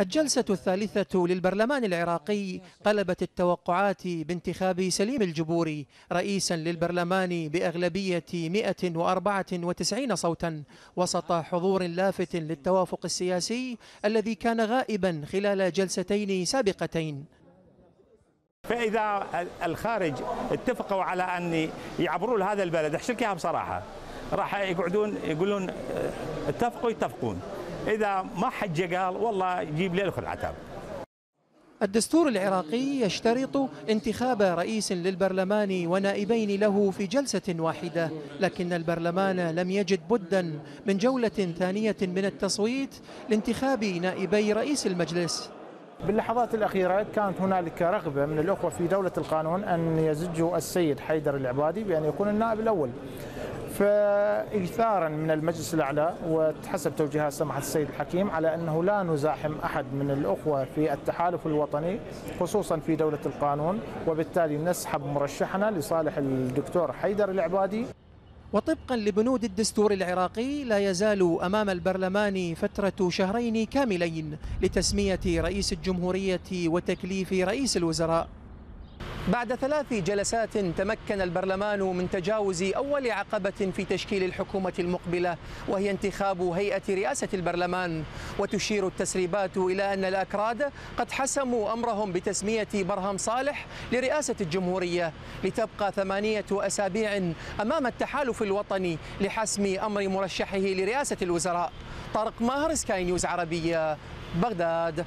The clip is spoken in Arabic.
الجلسة الثالثة للبرلمان العراقي قلبت التوقعات بانتخاب سليم الجبوري رئيسا للبرلمان بأغلبية 194 صوتا وسط حضور لافت للتوافق السياسي الذي كان غائبا خلال جلستين سابقتين. فإذا الخارج اتفقوا على أن يعبروا لهذا البلد احكي لك بصراحة. راح يقعدون يقولون اتفقوا يتفقون. إذا ما حج قال والله جيب لي الآخر العتاب الدستور العراقي يشترط انتخاب رئيس للبرلمان ونائبين له في جلسة واحدة لكن البرلمان لم يجد بدا من جولة ثانية من التصويت لانتخاب نائبي رئيس المجلس. باللحظات الأخيرة كانت هنالك رغبة من الأخوة في دولة القانون أن يزجوا السيد حيدر العبادي بأن يكون النائب الأول. فإيثارا من المجلس الأعلى وحسب توجيهات سماحة السيد الحكيم على أنه لا نزاحم أحد من الأخوة في التحالف الوطني خصوصا في دولة القانون وبالتالي نسحب مرشحنا لصالح الدكتور حيدر العبادي. وطبقا لبنود الدستور العراقي لا يزال أمام البرلمان فترة شهرين كاملين لتسمية رئيس الجمهورية وتكليف رئيس الوزراء. بعد ثلاث جلسات تمكن البرلمان من تجاوز أول عقبة في تشكيل الحكومة المقبلة وهي انتخاب هيئة رئاسة البرلمان. وتشير التسريبات إلى أن الأكراد قد حسموا أمرهم بتسمية برهم صالح لرئاسة الجمهورية لتبقى ثمانية أسابيع أمام التحالف الوطني لحسم أمر مرشحه لرئاسة الوزراء. طارق ماهر سكاي نيوز عربية بغداد.